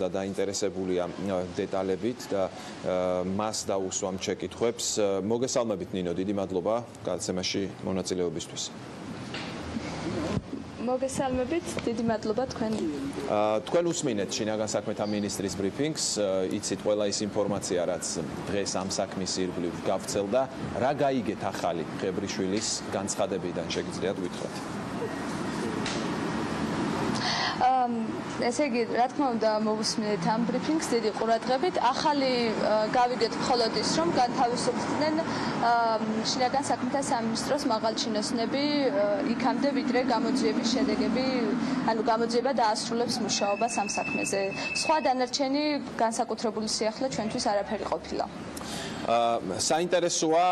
და დაინტერესებულია დეტალებით და მას დაუსვამ შეკითხვებს. მოგესალმებით ნინო, დიდი მადლობა გადაცემაში მონაწილეობისთვის. მოგესალმებით, დიდი მადლობა თქვენ. აა თქვენ უსმინეთ შინაგან საქმეთა ministris briefings, იცით ყველა ის ინფორმაცია, რაც დღეს ამ საქმის ირგვლივ გავცელდა, რა გაიგეთ ახალი ღებრიშვილის განცხადებიდან შეგიძლიათ გითხრათ? ესე იგი, რა თქმა უნდა, მოვუსმინეთ ამ ბრიფინგს დიდი ყურადღებით. ახალი გავიგეთ მხოლოდ ის, რომ განთავისუფლდნენ შინაგან საქმეთა სამინისტროს მაღალჩინოსნები იქამდე, ვიდრე გამოძიების შედეგები, ანუ გამოძიება დაასრულებს მუშაობას ამ საქმეზე. სხვა დანარჩენი განსაკუთრებული სიახლე ჩვენთვის არაფერი ყოფილა. საინტერესოა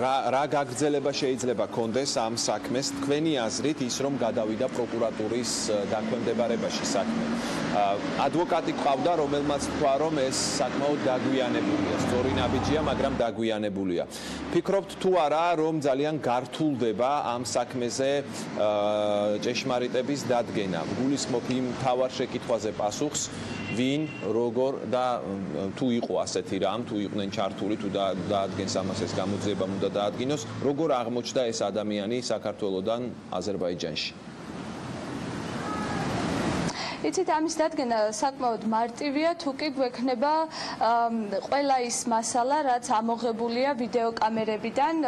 რა რა გაგრძელება შეიძლება კონდეს ამ საქმეს თქვენი აზრით ის რომ გადავიდა პროკურატურის დაქვემდებარებაში საქმე. ადვოკატი ყავდა რომელმაც თქვა რომ ეს საკმაოდ დაგვიანებულია, სწორი ნაბიჯია, მაგრამ დაგვიანებულია. ფიქრობთ თუ არა რომ ძალიან გართულდება ამ საქმეზე ჭეშმარიტების დადგენა? გულისხმობ იმ თავარ შეკითხვაზე პასუხს ვინ, როგორ და თუ იყო ასეთი რამ, თუ იყვნენ ჩართული, თუ დაადგენს ამას ეს გამოძიება უნდა დაადგინოს, როგორ აღმოჩნდა ეს ადამიანი საქართველოსდან აზერბაიჯანში? იცით ამის დადგენა საკმაოდ მარტივია თუ კი გვექნება ყველა ის მასალა რაც ამოღებულია ვიდეო კამერებიდან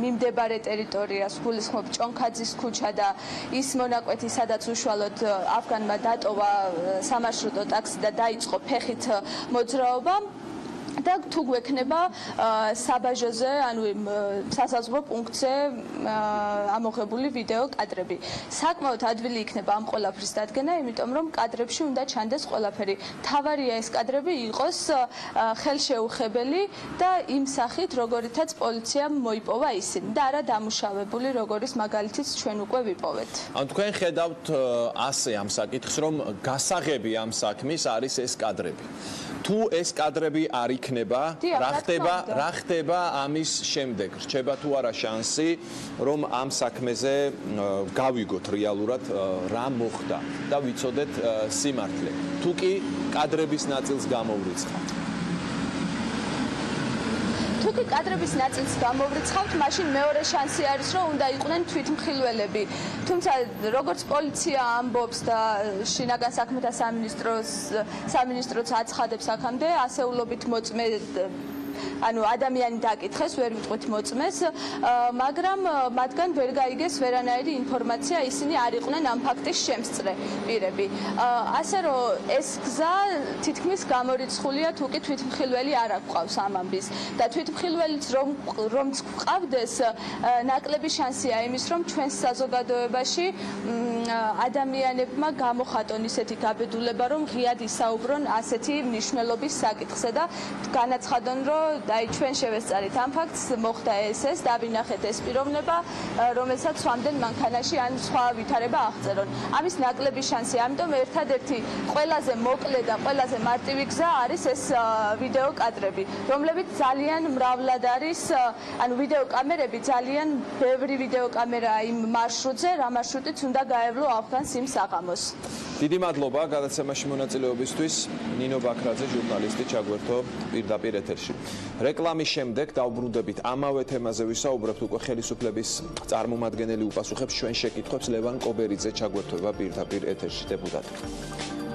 მიმდებარე ტერიტორიას გულისხმობ ჭონქაძის ქუჩა და ის მონაკვეთი სადაც უშუალოდ აფგანმა დატოვა სამარშრუტო ტაქსი და დაიწყო ფეხით მოძრაობა და თუ გვექნება საბაჟოზე, ანუ სასაზღვრო პუნქტზე ამოღებული ვიდეო კადრები. საკმაოდ ადვილი იქნება ამ ყველაფრის დადგენა, იმიტომ რომ კადრებში უნდა ჩანდეს ყველაფერი. თავარია ეს კადრები იყოს ხელშეუხებელი და იმ სახით, როგორითაც პოლიციამ მოიპოვა ისინი და არა დამუშავებული, როგორიც მაგალითიც ჩვენ უკვე ვიპოვეთ. ანუ თქვენ ხედავთ ასე ამ საკითხს, რომ გასაღები ამ საქმის არის ეს კადრები. თუ ეს კადრები არ იქნება, რა ხდება, რა ხდება ამის შემდეგ? რჩება თუ არა შანსი, რომ ამ საქმეზე გავიგოთ რეალურად რა მოხდა და ვიცოდეთ სიმართლე. თუ კი კადრების ნაწილს გამოვრიცხავთ. თუკი კადრების ნაწილს გამოვრიცხავთ, მაშინ მეორე შანსი არის, რომ უნდა იყვნენ თვითმხილველები. თუმცა როგორც პოლიცია ამბობს და შინაგან საქმეთა სამინისტროს სამინისტროც აცხადებს აქამდე, ასეულობით მოწმე ანუ ადამიანი დაკითხეს, ვერ ვიტყვით მოწმეს, მაგრამ მათგან ვერ გაიგეს ვერანაირი ინფორმაცია, ისინი არ იყვნენ ამ ფაქტის შემსწრე პირები. ასე რომ ეს გზა თითქმის გამორიცხულია, თუ კი თვითმხილველი არ აკვავს ამ ამბის და თვითმხილველიც რომ რომც ყავდეს, ნაკლები შანსია იმის, რომ ჩვენს საზოგადოებაში ადამიანებმა გამოხატონ ისეთი გაბედულება, რომ ღიად ისაუბრონ ასეთი მნიშვნელობის საკითხზე და განაცხადონ, რომ აი ჩვენ შევესწარით. ამ ფაქტს მოხდა ეს ეს დავინახეთ ეს პიროვნება რომელსაც სვამდნენ მანქანაში ან სხვა ვითარება აღწერონ. ამის ნაკლები შანსი ამიტომ ერთადერთი ყველაზე მოკლე და ყველაზე მარტივი გზა არის ეს ვიდეო კადრები რომლებიც ძალიან მრავლად არის ანუ ვიდეო კამერები ძალიან ბევრი ვიდეო კამერაა იმ მარშრუტზე რა მარშრუტიც უნდა გაევლო ავღანს იმ საღამოს. დიდი მადლობა გადაცემაში მონაწილეობისთვის. ნინო ბაქრაძე ჟურნალისტი ჩაგვერთო პირდაპირ ეთერში რეკლამის შემდეგ დავბრუნდებით ამავე თემაზე ვისაუბრებთ უკვე ხელისუფლების წარმომადგენელი უპასუხებს. ჩვენ შეკითხვებს ლევან კობერიძე ჩაგვერთვება პირდაპირ ეთერში დეპუტატი